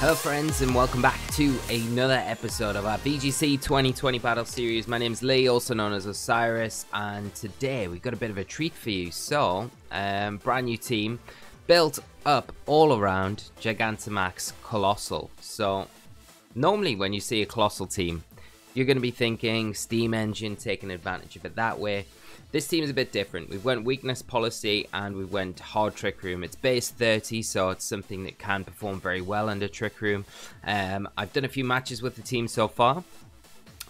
Hello friends and welcome back to another episode of our VGC 2020 Battle Series. My name's Lee, also known as Osirus, and today we've got a bit of a treat for you. So, um, brand new team, built up all around Gigantamax Coalossal. So, normally when you see a Coalossal team, you're going to be thinking Steam Engine taking advantage of it that way. This team is a bit different. We've went weakness policy and we went hard trick room. It's base 30, so it's something that can perform very well under trick room. Um, I've done a few matches with the team so far.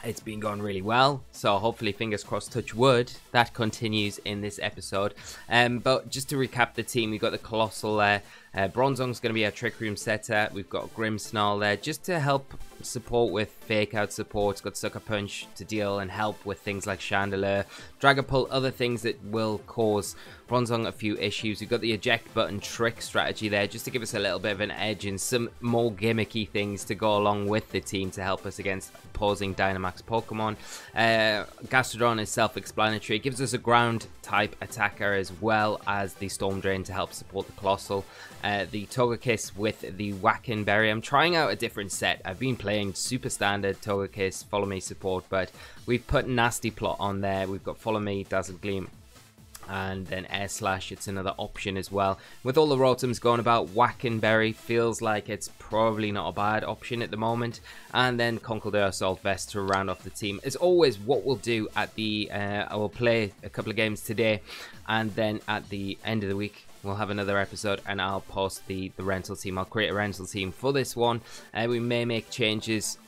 It's been going really well, so hopefully, fingers crossed, touch wood, that continues in this episode. Um, but just to recap the team, we've got the Coalossal there. Uh, Bronzong's going to be our Trick Room setter. We've got Grimmsnarl there just to help support with fake out support. It's got Sucker Punch to deal and help with things like Chandelure, Dragapult, other things that will cause Bronzong a few issues. We've got the eject button trick strategy there just to give us a little bit of an edge and some more gimmicky things to go along with the team to help us against opposing Dynamax Pokemon. Uh, Gastrodon is self-explanatory. It gives us a ground type attacker as well as the Storm Drain to help support the Coalossal. Uh, the Togekiss with the Wacan Berry. I'm trying out a different set. I've been playing super standard Togekiss, Follow Me support, but we've put Nasty Plot on there. We've got Follow Me, Dazzle Gleam, and then air slash. It's another option as well. With all the Rotoms going about Wacan Berry feels like it's probably not a bad option at the moment. And then Conkeldurr Assault Vest to round off the team. As always what we'll do at the uh, I will play a couple of games today and then at the end of the week we'll have another episode and I'll post the the rental team I'll create a rental team for this one uh, we may make changes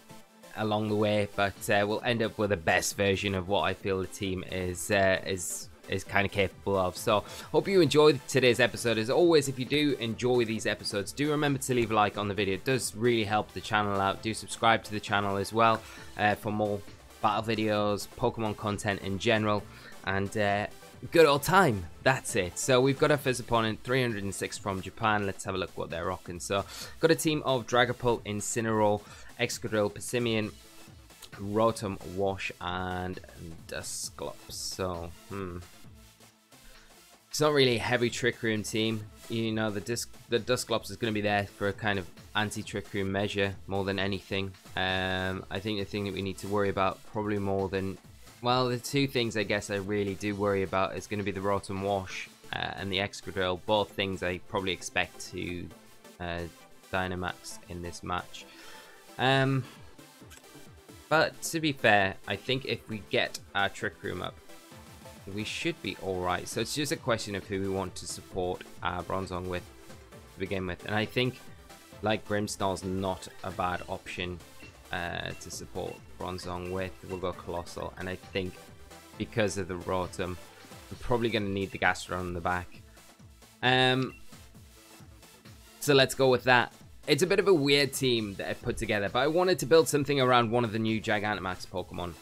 along the way but uh, we'll end up with the best version of what I feel the team is uh, is is kind of capable of. So, hope you enjoyed today's episode. As always, if you do enjoy these episodes, do remember to leave a like on the video. It does really help the channel out. Do subscribe to the channel as well uh, for more battle videos, Pokemon content in general, and uh, good old time. That's it. So we've got our first opponent, 306 from Japan. Let's have a look what they're rocking. So got a team of Dragapult, Incineroar, Excadrill, Passimian, Rotom, Wash, and Dusclops. So, hmm. It's not really a heavy Trick Room team. You know, the disc, the Dusclops is going to be there for a kind of anti-Trick Room measure more than anything. Um, I think the thing that we need to worry about probably more than... Well, the two things I guess I really do worry about is going to be the Rotom Wash uh, and the Excadrill. Both things I probably expect to uh, Dynamax in this match. Um, but to be fair, I think if we get our Trick Room up, we should be alright. So it's just a question of who we want to support our Bronzong with to begin with. And I think, like Grimmsnarl's not a bad option uh, to support Bronzong with. We'll go Coalossal. And I think because of the Rotom, I'm probably going to need the Gastrodon in the back. Um, so let's go with that. It's a bit of a weird team that I've put together, but I wanted to build something around one of the new Gigantamax Pokemon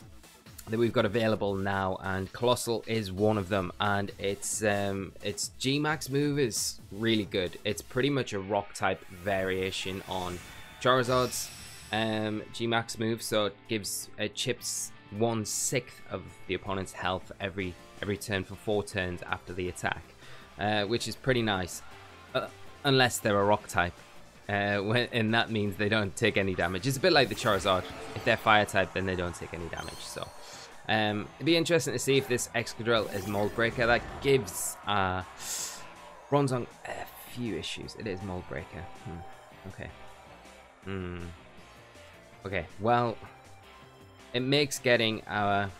that we've got available now, and Coalossal is one of them. And its um, its G-Max move is really good. It's pretty much a Rock type variation on Charizard's um, G-Max move, so it gives it chips one sixth of the opponent's health every every turn for four turns after the attack, uh, which is pretty nice, uh, unless they're a Rock type. Uh, when, and that means they don't take any damage. It's a bit like the Charizard. If they're fire type, then they don't take any damage. So um, it'd be interesting to see if this Excadrill is Mold Breaker. That gives uh, Bronzong a few issues. It is Mold Breaker. Hmm. Okay. Hmm. Okay, well, it makes getting our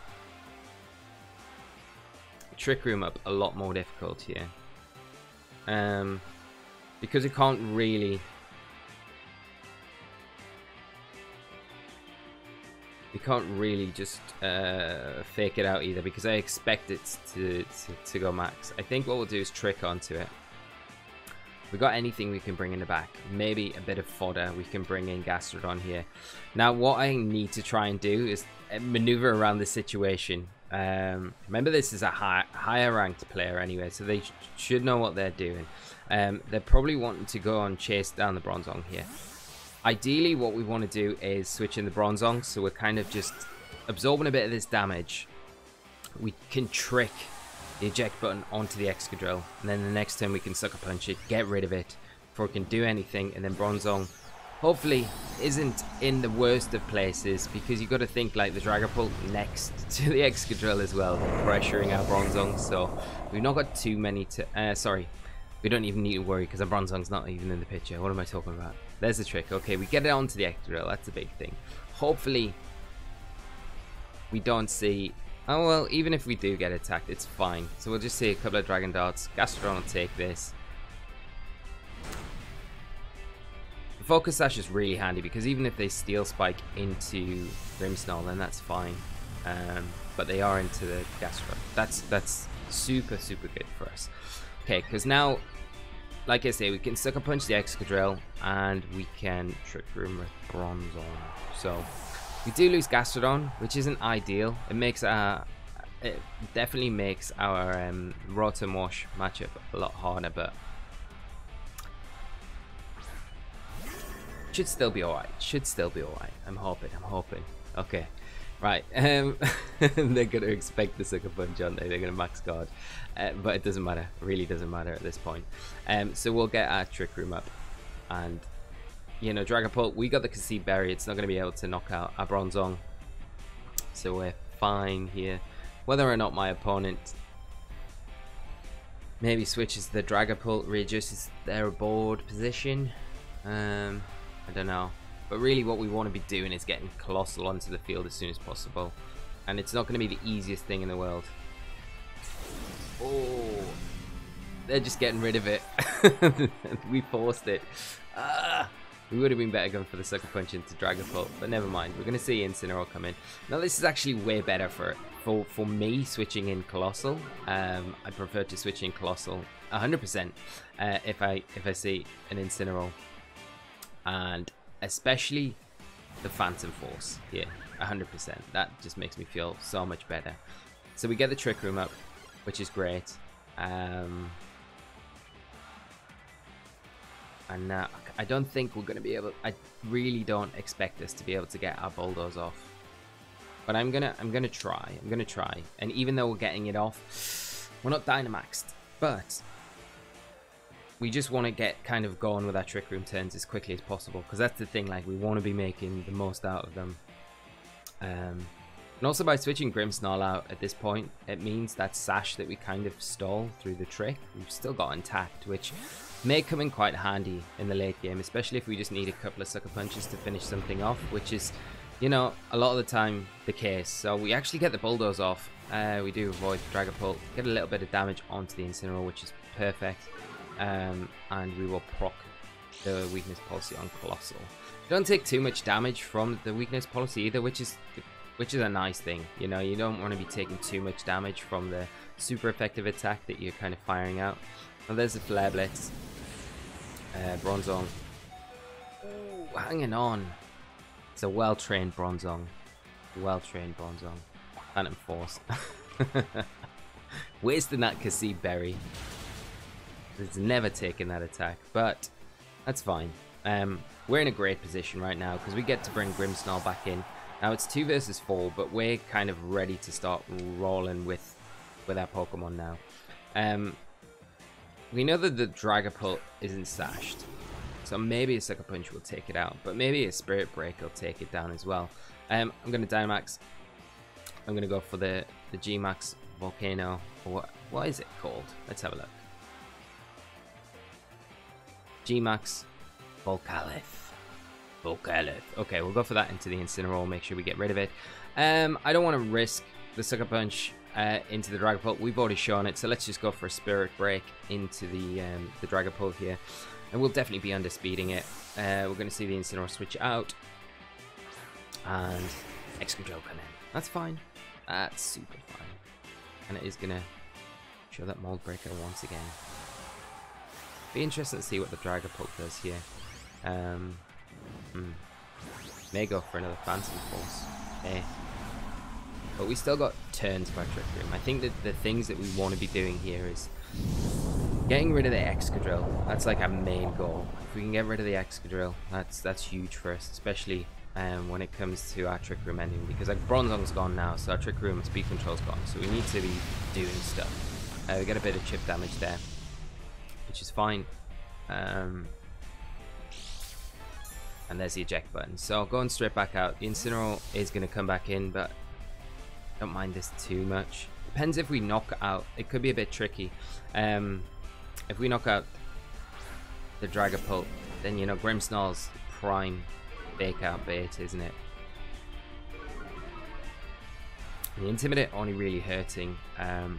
Trick Room up a lot more difficult here. Um, because it can't really you can't really just uh, fake it out either because I expect it to, to, to, go max. I think what we'll do is trick onto it. We got anything we can bring in the back. Maybe a bit of fodder. We can bring in Gastrodon here. Now what I need to try and do is uh, maneuver around the situation. Um, remember this is a high, higher ranked player anyway, so they sh should know what they're doing. Um, they're probably wanting to go and chase down the Bronzong here. Ideally, what we want to do is switch in the Bronzong, so we're kind of just absorbing a bit of this damage. We can trick the eject button onto the Excadrill, and then the next turn we can Sucker Punch it, get rid of it before it can do anything, and then Bronzong hopefully isn't in the worst of places because you've got to think like the Dragapult next to the Excadrill as well, pressuring our Bronzong. So we've not got too many to. Uh, sorry, we don't even need to worry because our Bronzong's not even in the picture. What am I talking about? There's the trick. Okay, we get it onto the Excadrill. That's a big thing. Hopefully, we don't see. Oh well, even if we do get attacked, it's fine. So we'll just see a couple of Dragon Darts. Gastrodon will take this. Focus Sash is really handy because even if they Steel Spike into Grimmsnarl, then that's fine. Um, but they are into the Gastro. That's that's super super good for us. Okay, because now, like I say, we can Sucker Punch the Excadrill and we can Trick Room with Bronzong. So we do lose Gastrodon, which isn't ideal. It makes our it definitely makes our um, Rotom Wash matchup a lot harder, but Should still be alright. Should still be alright. I'm hoping. I'm hoping. Okay. Right. Um, they're going to expect the Sucker Punch, aren't they? They're going to max guard. Uh, but it doesn't matter. Really doesn't matter at this point. Um, so we'll get our Trick Room up. And, you know, Dragapult, we got the Concede Berry. It's not going to be able to knock out our Bronzong. So we're fine here. Whether or not my opponent maybe switches the Dragapult, readjusts their board position. Um, I don't know. But really what we want to be doing is getting Coalossal onto the field as soon as possible. And it's not going to be the easiest thing in the world. Oh, they're just getting rid of it. we forced it. Ah, we would have been better going for the Sucker Punch into Dragon Dragapult, but never mind. We're going to see Incineroar come in. Now this is actually way better for for, for me switching in Coalossal. Um, I prefer to switch in Coalossal 100% uh, if I if I see an Incineroar and especially the Phantom Force here, 100%. That just makes me feel so much better. So we get the Trick Room up, which is great. Um, and I don't think we're going to be able. I really don't expect us to be able to get our bulldoze off. But I'm gonna, I'm gonna try. I'm gonna try. And even though we're getting it off, we're not Dynamaxed. But we just want to get kind of going with our trick room turns as quickly as possible because that's the thing like we want to be making the most out of them um, and also by switching Grimmsnarl out at this point it means that sash that we kind of stole through the trick we've still got intact which may come in quite handy in the late game especially if we just need a couple of sucker punches to finish something off which is you know a lot of the time the case so we actually get the bulldoze off uh, we do avoid Dragapult get a little bit of damage onto the Incineroar which is perfect um, and we will proc the weakness policy on Coalossal. don't take too much damage from the weakness policy either, which is which is a nice thing. You know, you don't want to be taking too much damage from the super effective attack that you're kind of firing out. Well, there's a Flare Blitz. Uh, Bronzong. Ooh, hanging on. It's a well-trained Bronzong. Well-trained Bronzong. Phantom Force. Wasting that Concede Berry. It's never taken that attack, but that's fine. Um, we're in a great position right now because we get to bring Grimmsnarl back in. Now it's two versus four, but we're kind of ready to start rolling with with our Pokemon now. Um, we know that the Dragapult isn't sashed, so maybe a Sucker Punch will take it out, but maybe a Spirit Break will take it down as well. Um, I'm going to Dynamax. I'm going to go for the, the G-Max Volcano, what, what is it called? Let's have a look. G-Max, Volcalith. Volcalith. Okay, we'll go for that into the Incineroar, make sure we get rid of it. Um, I don't want to risk the Sucker Punch uh, into the Dragapult. We've already shown it, so let's just go for a Spirit Break into the um, the Dragapult here. And we'll definitely be underspeeding it. Uh, we're going to see the Incineroar switch out. And Excadrill come in. That's fine. That's super fine. And it is going to show that Mold Breaker once again. Be interesting to see what the Dragapult does here. Um, hmm. May go for another Phantom Force. Eh. But we still got turns by Trick Room. I think that the things that we want to be doing here is getting rid of the Excadrill. That's like our main goal. If we can get rid of the Excadrill, that's that's huge for us, especially um, when it comes to our Trick Room ending. Because like Bronzong's gone now, so our Trick Room speed control's gone. So we need to be doing stuff. Uh, we get a bit of chip damage there which is fine. Um, And there's the eject button. So going straight back out. The Incineroar is going to come back in, but don't mind this too much. Depends if we knock out. It could be a bit tricky. Um, if we knock out the Dragapult, then, you know, Grimmsnarl's prime fake out bait, isn't it? The Intimidate only really hurting. Um,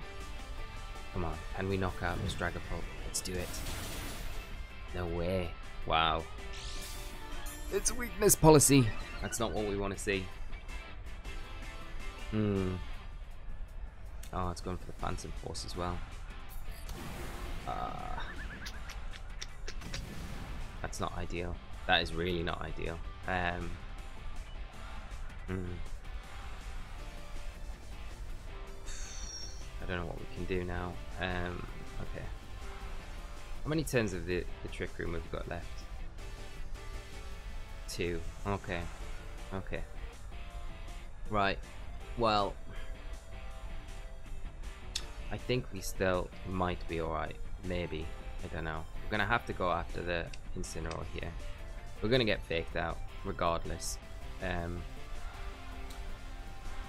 come on, can we knock out this Dragapult? Let's do it. No way. Wow. It's weakness policy. That's not what we want to see. Hmm. Oh, it's going for the Phantom Force as well. Uh, that's not ideal. That is really not ideal. Um. Hmm. I don't know what we can do now. Um. Okay. How many turns of the, the Trick Room have we got left? Two. Okay. Okay. Right. Well, I think we still might be alright. Maybe. I don't know. We're to have to go after the Incineroar here. We're to get faked out, regardless. Um,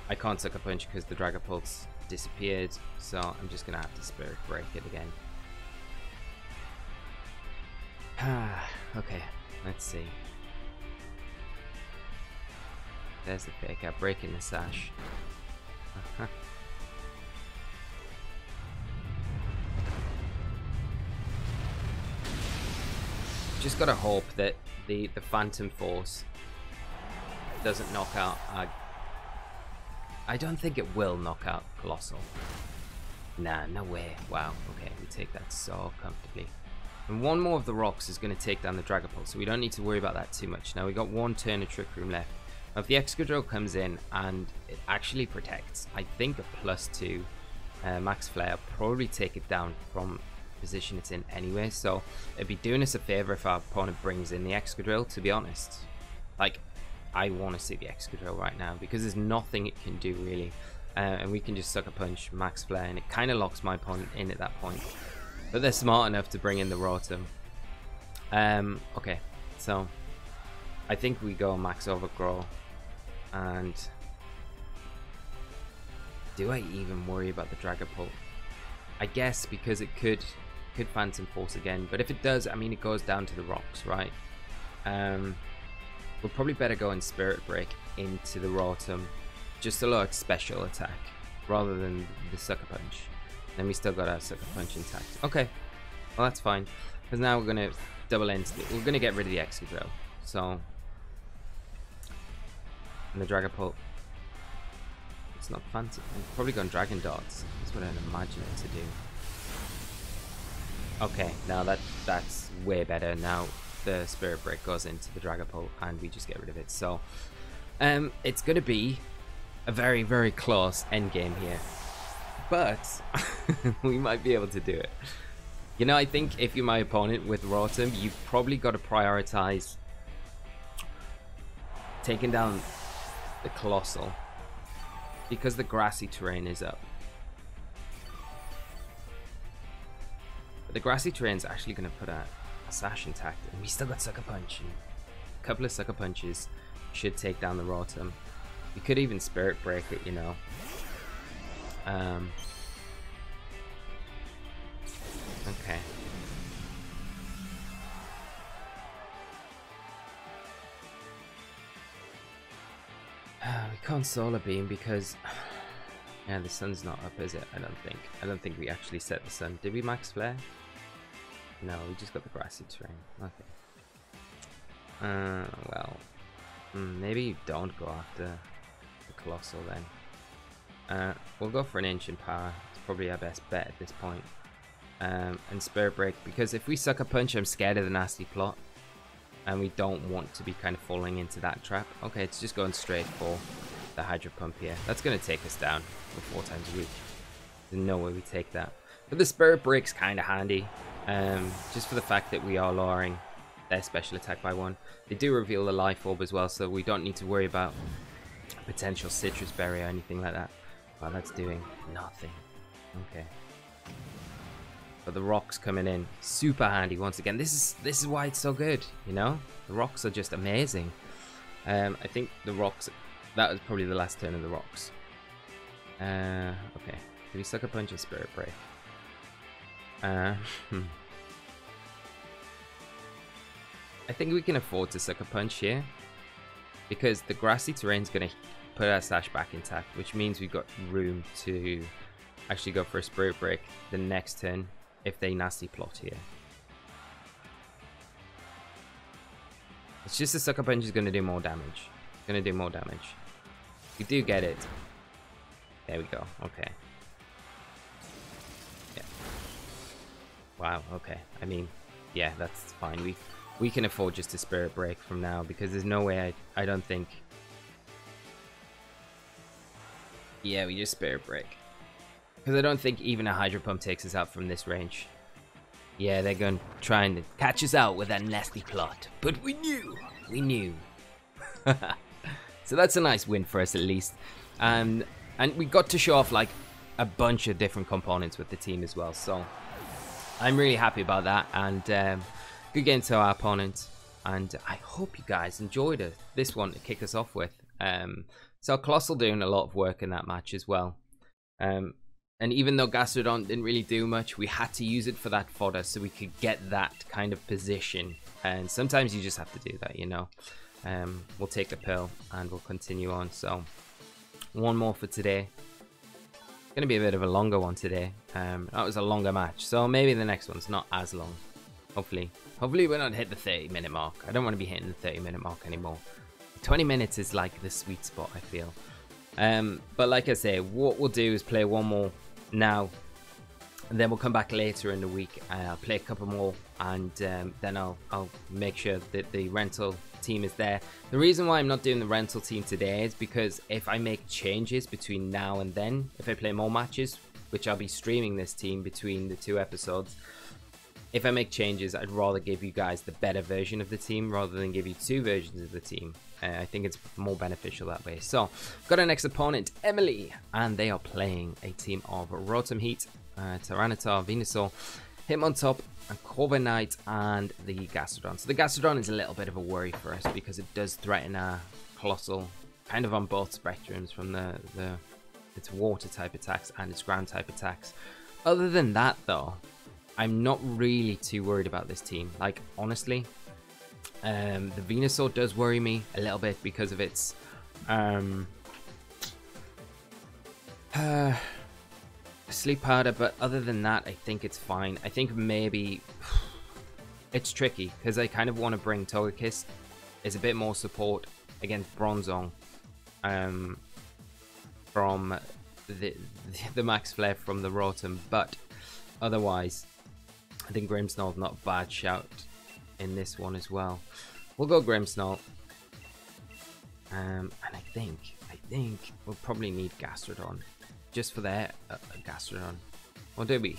I can't suck a punch because the Dragapult's disappeared, so I'm just to have to Spirit Break it again. okay, let's see. There's the out, breaking the sash. Just gotta hope that the, the Phantom Force doesn't knock out uh, I don't think it will knock out Coalossal. Nah, no way. Wow, okay, we take that so comfortably. And one more of the rocks is going to take down the Dragapult, so we don't need to worry about that too much. Now we got one turn of Trick Room left. If the Excadrill comes in and it actually protects, I think a plus two uh, Max Flare probably take it down from position it's in anyway, so it'd be doing us a favour if our opponent brings in the Excadrill, to be honest. Like, I want to see the Excadrill right now, because there's nothing it can do really. Uh, and we can just sucker punch, max flare, and it kind of locks my opponent in at that point. But they're smart enough to bring in the Rotom. Um, okay, so I think we go max overgrow. And do I even worry about the Dragapult? I guess because it could could Phantom Force again, but if it does, I mean, it goes down to the rocks, right? Um, we'll probably better go and Spirit Break into the Rotom, just a lot special attack, rather than the Sucker Punch. Then we still got our Sucker Punch intact. Okay, well that's fine, because now we're gonna double into the, we're gonna get rid of the Excadrill. So, and the Dragapult. It's not fancy. I'm probably gone Dragon Darts. That's what I'd imagine it to do. Okay, now that that's way better. Now the Spirit Break goes into the Dragon Dragapult and we just get rid of it. So um, it's going to be a very, very close end game here. But we might be able to do it. You know, I think if you're my opponent with Rotom, you've probably got to prioritize taking down the Coalossal because the grassy terrain is up. But the grassy terrain is actually going to put a, a Sash intact, and we still got Sucker Punch. A couple of Sucker Punches should take down the Rotom. We could even Spirit Break it, you know. Um, okay. we can't Solar Beam because... yeah, the sun's not up, is it? I don't think. I don't think we actually set the sun. Did we max flare? No, we just got the grassy terrain. Okay. Uh, well. Mm, maybe don't go after the Coalossal then. Uh, we'll go for an Ancient Power. It's probably our best bet at this point. Um, and Spirit Break, because if we suck a punch, I'm scared of the nasty plot. And we don't want to be kind of falling into that trap. Okay, it's just going straight for the Hydro Pump here. That's going to take us down for four times a week. There's no way we take that. But the Spirit Break's kind of handy. Um, just for the fact that we are lowering their special attack by one. They do reveal the Life Orb as well, so we don't need to worry about potential citrus Berry or anything like that. Well, that's doing nothing. Okay. But the rocks coming in super handy once again. This is this is why it's so good, you know? The rocks are just amazing. Um, I think the rocks, that was probably the last turn of the rocks. Uh, okay. Do we suck a punch of Spirit Break? Uh. I think we can afford to sucker punch here because the grassy terrain is going to put our stash back intact, which means we've got room to actually go for a spirit break the next turn if they nasty plot here. It's just a sucker punch is going to do more damage. Going to do more damage. We do get it. There we go. Okay. Yeah. Wow. Okay. I mean, yeah, that's fine. We we can afford just a spirit break from now because there's no way I, I don't think yeah we just spirit break because I don't think even a hydro pump takes us out from this range yeah they're going to try and catch us out with that nasty plot but we knew we knew so that's a nice win for us at least um, and we got to show off like a bunch of different components with the team as well so I'm really happy about that and um, good game to our opponent. And I hope you guys enjoyed it. This one to kick us off with. Um, so Coalossal doing a lot of work in that match as well. Um, and even though Gastrodon didn't really do much, we had to use it for that fodder so we could get that kind of position. And sometimes you just have to do that, you know. Um, we'll take the pill and we'll continue on. So one more for today. It's Going to be a bit of a longer one today. Um, that was a longer match, so maybe the next one's not as long. Hopefully. Hopefully we're not hit the 30 minute mark. I don't want to be hitting the 30 minute mark anymore. 20 minutes is like the sweet spot, I feel. Um, but like I say, what we'll do is play one more now. And then we'll come back later in the week. I'll play a couple more. And um, then I'll, I'll make sure that the rental team is there. The reason why I'm not doing the rental team today is because if I make changes between now and then, if I play more matches, which I'll be streaming this team between the two episodes, if I make changes, I'd rather give you guys the better version of the team rather than give you two versions of the team. Uh, I think it's more beneficial that way. So, got our next opponent, Emily, and they are playing a team of Rotom Heat, uh, Tyranitar, Venusaur, Hitmontop, and Corviknight, and the Gastrodon. So the Gastrodon is a little bit of a worry for us because it does threaten our Coalossal, kind of on both spectrums from the, the its water type attacks and its ground type attacks. Other than that, though, I'm not really too worried about this team. Like, honestly, um, the Venusaur does worry me a little bit because of its um, uh, sleep powder, but other than that, I think it's fine. I think maybe it's tricky because I kind of want to bring Togekiss as a bit more support against Bronzong um, from the, the Max Flare from the Rotom, but otherwise, I think Grimmsnarl's not a bad shout in this one as well. We'll go Grimmsnarl. Um, and I think, I think we'll probably need Gastrodon. Just for that, uh, Gastrodon. Or do we?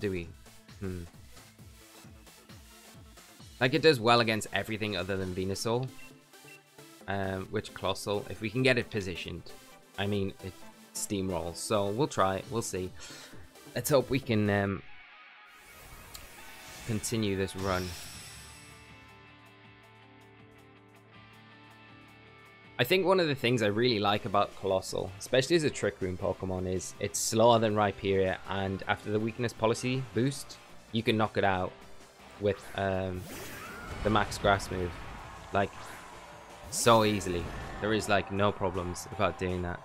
Do we? Hmm. Like it does well against everything other than Venusaur. Um, which Coalossal, if we can get it positioned, I mean, it steamrolls. So we'll try, we'll see. Let's hope we can um, continue this run. I think one of the things I really like about Coalossal, especially as a Trick Room Pokemon, is it's slower than Rhyperior, and after the weakness policy boost, you can knock it out with um, the Max Grass move. Like, so easily. There is, like, no problems about doing that.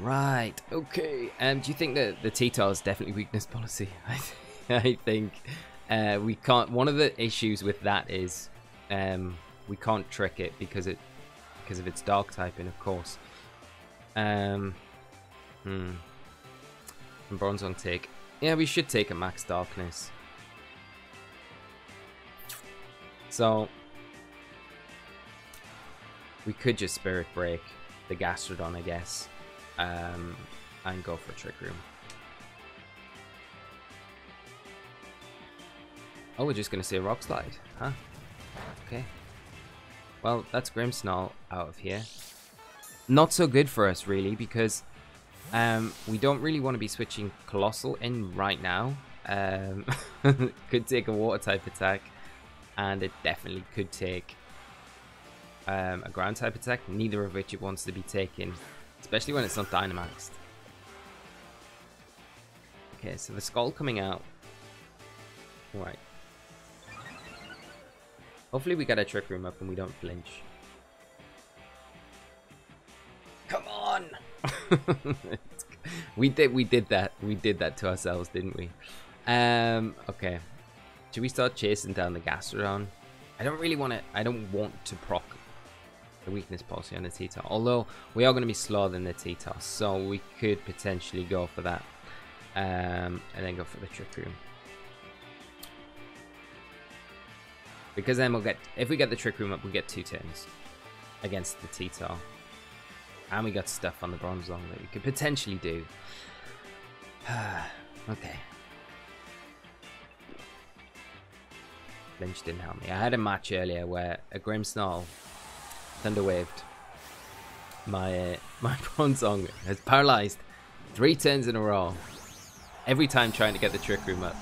Right, okay. Um, do you think that the T-Tar is definitely weakness policy? I think uh, we can't. One of the issues with that is um, we can't trick it because it because of its dark typing, of course. Um, hmm. And Bronzong take. Yeah, we should take a max darkness. So we could just spirit break the Gastrodon, I guess, um, and go for Trick Room. Oh, we're just gonna say a Rock Slide, huh? Okay. Well, that's Grimmsnarl out of here. Not so good for us, really, because um, we don't really want to be switching Coalossal in right now. Um, could take a water type attack, and it definitely could take um, a ground type attack. Neither of which it wants to be taken, especially when it's not Dynamaxed. Okay, so the skull coming out. Alright. Hopefully we get a trick room up and we don't flinch. Come on! we did we did that. We did that to ourselves, didn't we? Um okay. Should we start chasing down the Gastrodon? I don't really want to I don't want to proc the weakness policy on the T-Tar. Although we are going to be slower than the T-Tar, so we could potentially go for that. Um, and then go for the Trick Room. Because then we'll get, if we get the Trick Room up, we'll get two turns against the T-Tar. And we got stuff on the Bronze Bronzong that we could potentially do. okay. Lynch didn't help me. I had a match earlier where a grim Grimmsnarl Thunderwaved. My uh, my Bronzong has paralyzed three turns in a row. Every time trying to get the Trick Room up.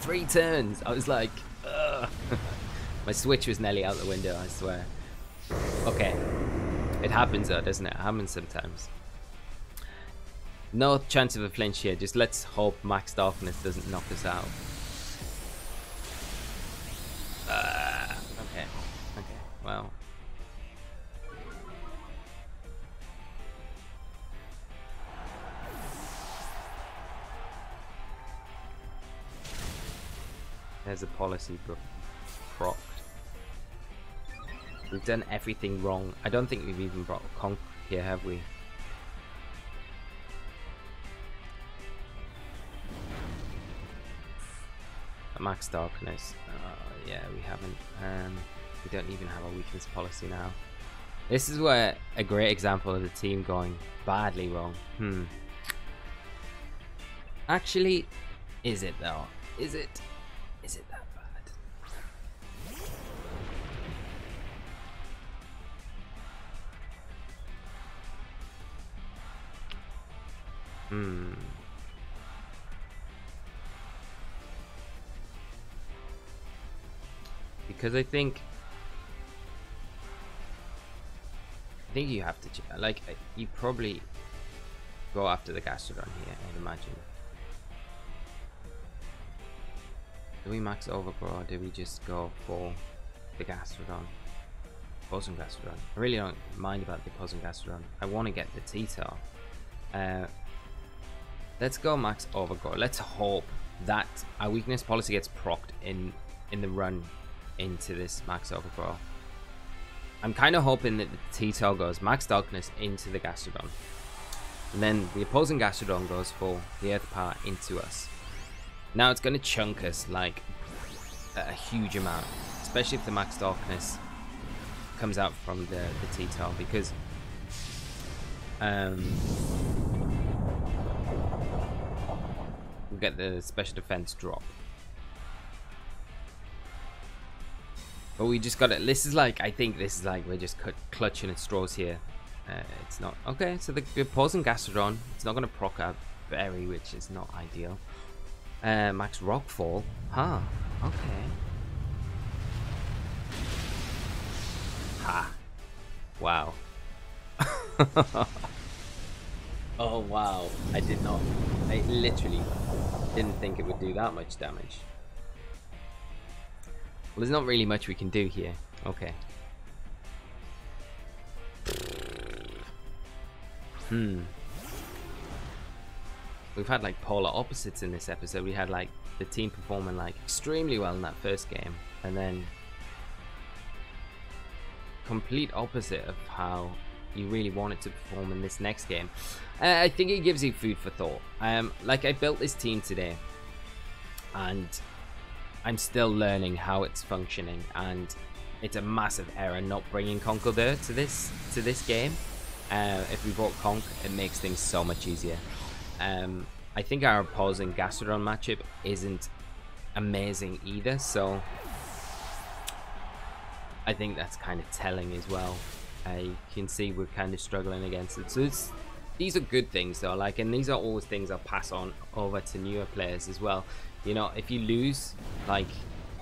Three turns! I was like, Ugh. My switch was nearly out the window, I swear. Okay. It happens though, doesn't it? It happens sometimes. No chance of a flinch here. Just let's hope Max Darkness doesn't knock us out. Uh, okay. Okay. Well. There's a policy proc. We've done everything wrong. I don't think we've even brought Conk here, have we? Max darkness. Uh, yeah, we haven't. Um, we don't even have a weakness policy now. This is where a great example of the team going badly wrong. Hmm. Actually, is it though? Is it? Is it that Hmm. Because I think I think you have to like you probably go after the Gastrodon here, I'd imagine. Do we max Overgrow or do we just go for the Gastrodon? Poison Gastrodon. I really don't mind about the Poison Gastrodon. I want to get the T-Tar. Uh, let's go max Overgrow. Let's hope that our weakness policy gets procced in, in the run into this max Overgrow. I'm kind of hoping that the T-Tar goes max Darkness into the Gastrodon. And then the opposing Gastrodon goes for the Earth Power into us. Now it's going to chunk us like a huge amount, especially if the Max Darkness comes out from the, the T-Tar because um, get the special defense drop. But we just got it. This is like, I think this is like we're just clutching at straws here. Uh, it's not. Okay, so the, the Poison Gastrodon, it's not going to proc a berry, which is not ideal. Uh, Max Rockfall. Huh. Okay. Ha. Wow. oh, wow. I did not. I literally didn't think it would do that much damage. Well, there's not really much we can do here. Okay. Hmm we've had like polar opposites in this episode. We had like the team performing like extremely well in that first game, and then complete opposite of how you really want it to perform in this next game. Uh, I think it gives you food for thought. Um, like I built this team today, and I'm still learning how it's functioning, and it's a massive error not bringing Conkeldurr to this to this game. Uh, if we brought Conk, it makes things so much easier. Um, I think our opposing Gastrodon matchup isn't amazing either, so I think that's kind of telling as well. You can see we're kind of struggling against it. So these are good things though like and these are always things i'll pass on over to newer players as well. You know if you lose like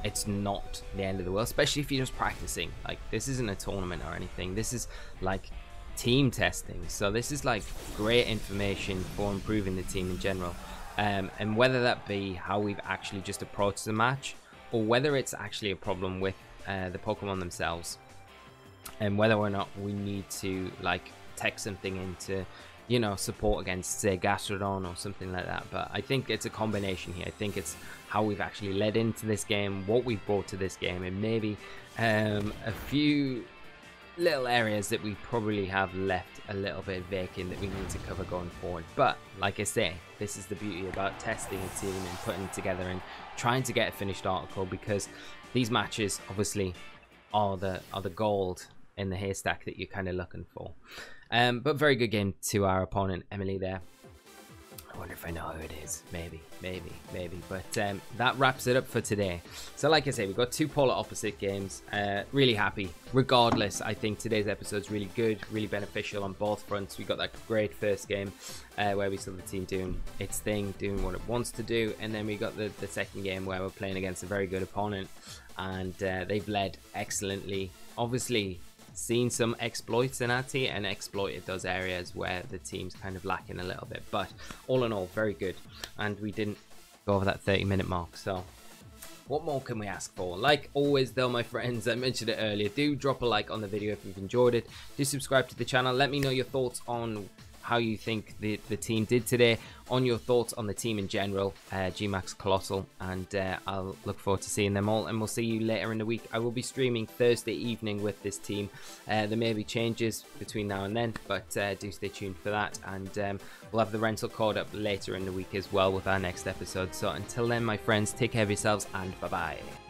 it's not the end of the world especially if you're just practicing. Like this isn't a tournament or anything. This is like team testing. So this is like great information for improving the team in general. Um, and whether that be how we've actually just approached the match or whether it's actually a problem with uh, the pokemon themselves and whether or not we need to like tech something into you know, support against, say, Gastrodon or something like that. But I think it's a combination here. I think it's how we've actually led into this game, what we've brought to this game, and maybe um, a few little areas that we probably have left a little bit vacant that we need to cover going forward. But like I say, this is the beauty about testing a team and putting together and trying to get a finished article because these matches obviously are the are the gold in the haystack that you're kind of looking for. Um, but very good game to our opponent, Emily, there. I wonder if I know who it is. Maybe, maybe, maybe. But um, that wraps it up for today. So, like I say, we've got two polar opposite games. Uh, really happy. Regardless, I think today's episode is really good, really beneficial on both fronts. We got that great first game uh, where we saw the team doing its thing, doing what it wants to do. And then we got the, the second game where we're playing against a very good opponent. And uh, they've led excellently. Obviously, seen some exploits in our team and exploited those areas where the team's kind of lacking a little bit. But all in all, very good. And we didn't go over that 30 minute mark. So what more can we ask for? Like always though, my friends, I mentioned it earlier, do drop a like on the video if you've enjoyed it. Do subscribe to the channel. Let me know your thoughts on how you think the, the team did today, on your thoughts on the team in general, uh, GMAX Coalossal, and uh, I'll look forward to seeing them all. And we'll see you later in the week. I will be streaming Thursday evening with this team. Uh, there may be changes between now and then, but uh, do stay tuned for that. And um, we'll have the rental code up later in the week as well with our next episode. So until then, my friends, take care of yourselves and bye bye.